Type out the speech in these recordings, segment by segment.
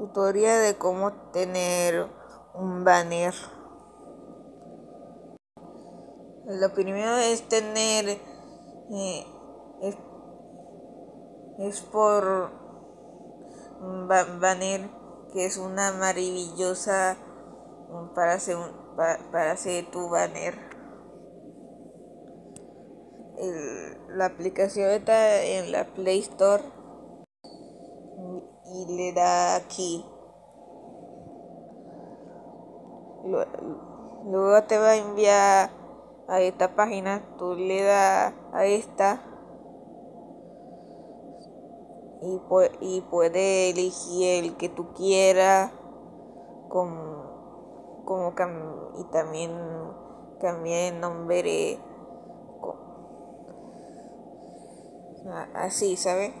tutorial de cómo tener un banner. Lo primero es tener eh, es, por un banner que es una maravillosa para hacer, para hacer tu banner. la aplicación está en la Play Store y le da aquí. Luego te va a enviar a esta página, tú le das a esta y, y puede elegir el que tú quieras como, como y también cambiar el nombre así, ¿sabes?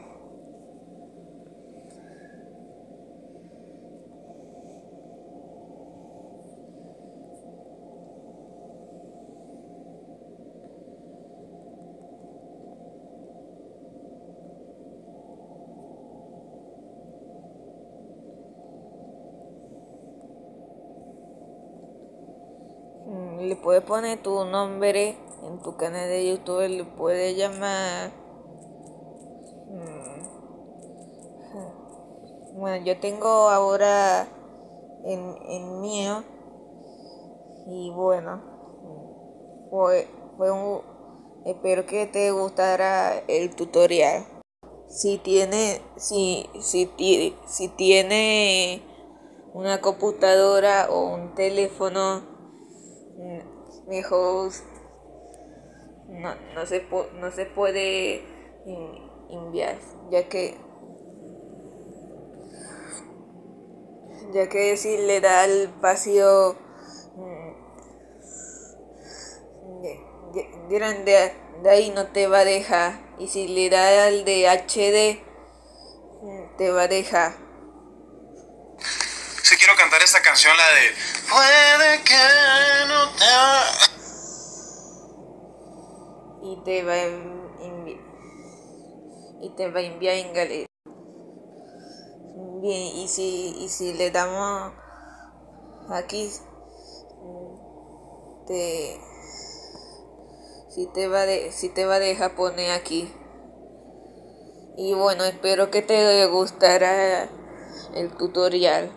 Le puedes poner tu nombre en tu canal de YouTube, le puedes llamar... Mm, bueno, yo tengo ahora en, en mío y bueno, fue, fue un, espero que te gustara el tutorial. Si tiene, si, si, si tiene una computadora o un teléfono mejor no, no, se, no se puede enviar, ya que ya que si le da el vacío mm, de, de, ahí no te va a dejar. Y si le da al de HD mm, te va a dejar. Si quiero cantar esta canción la de te va a y te va a enviar en galería bien y si y si le damos aquí te si te va de si te va a dejar poner aquí. Y bueno espero que te gustará el tutorial